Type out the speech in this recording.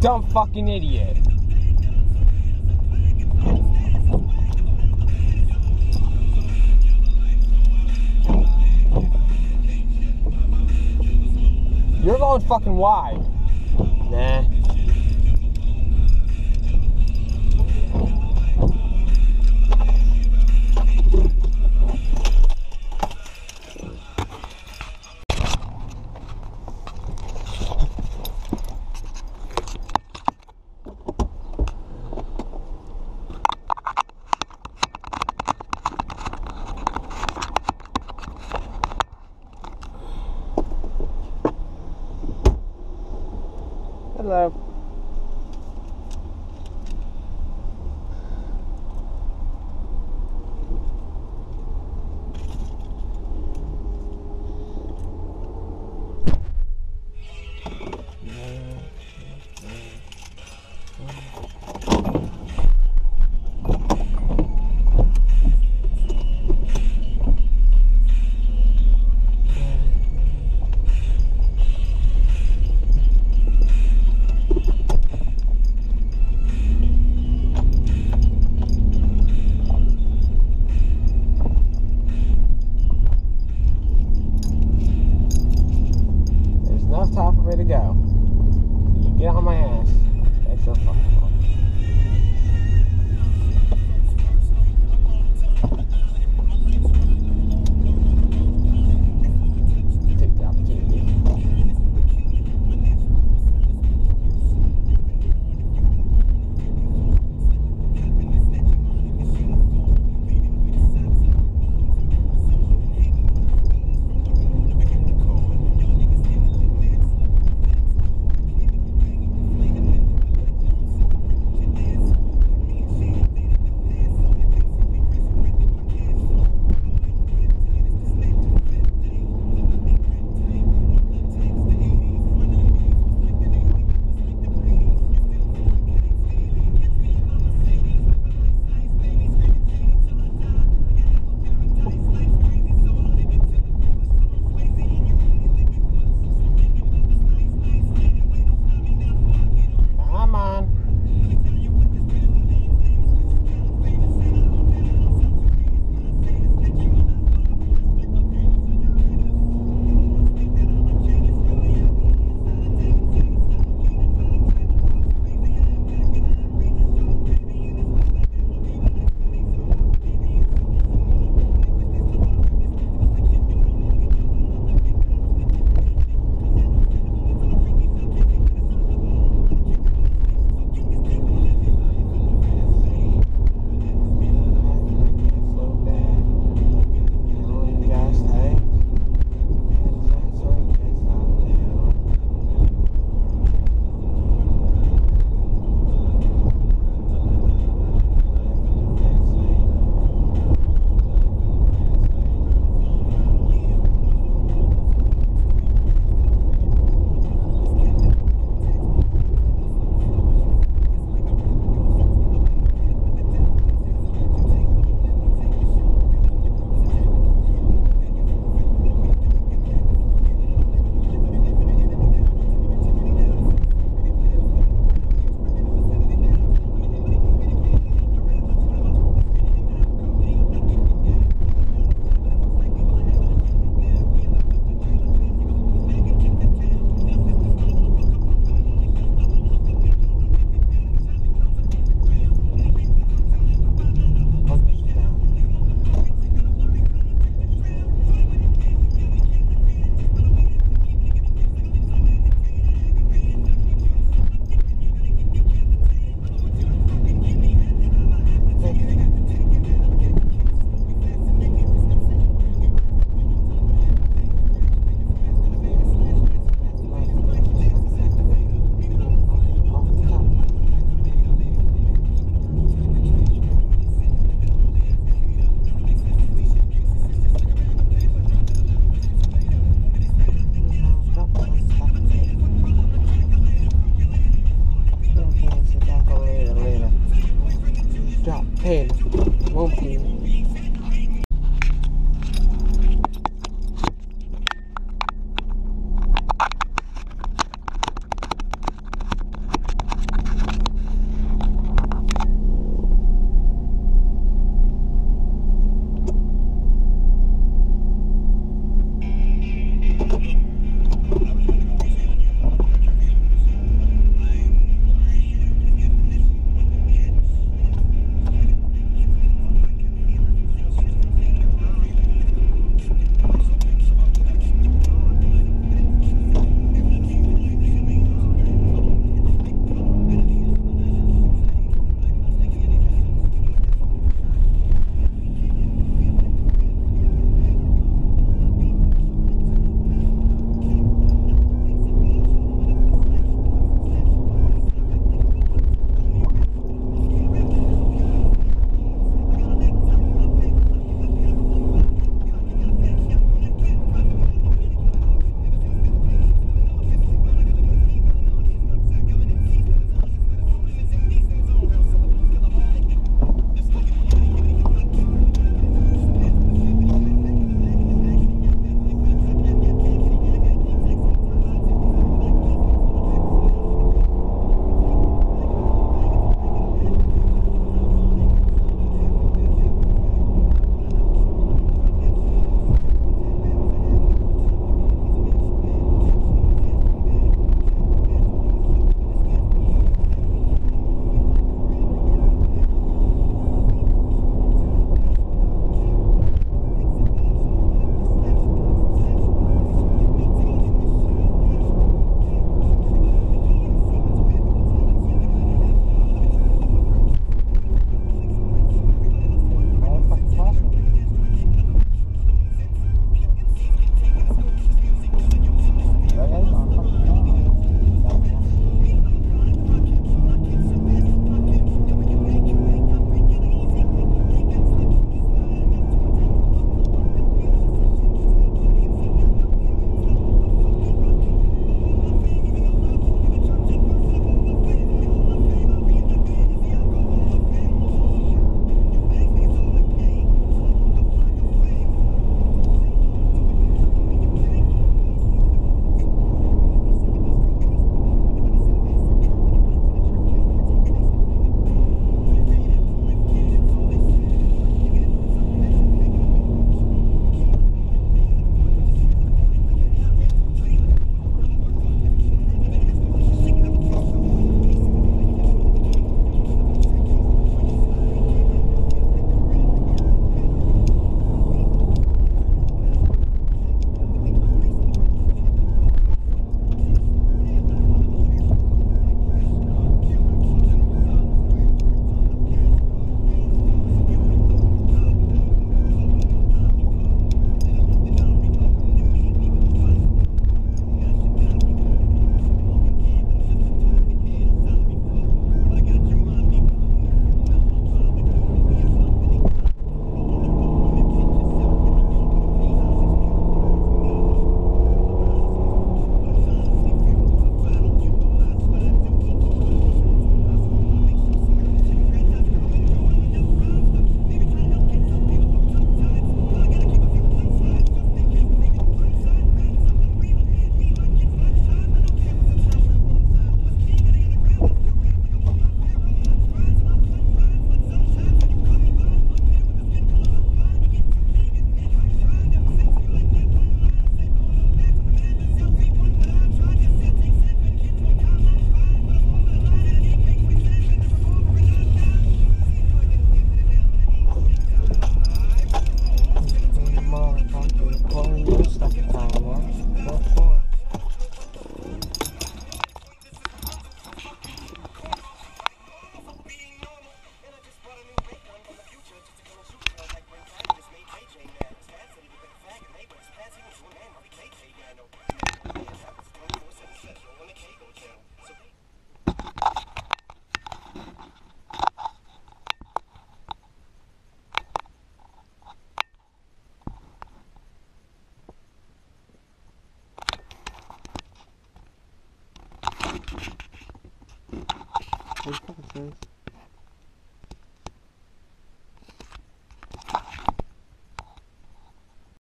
dumb fucking idiot. You're going fucking wide. Nah. Hello.